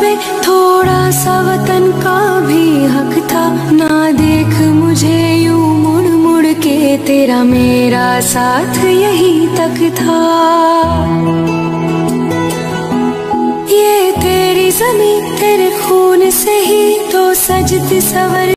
पे थोड़ा सा वतन का भी हक था। ना देख मुझे यू मुड़ मुड़ के तेरा मेरा साथ यही तक था। ये तेरी ज़मीन तेरे खून से ही तो सजती सवर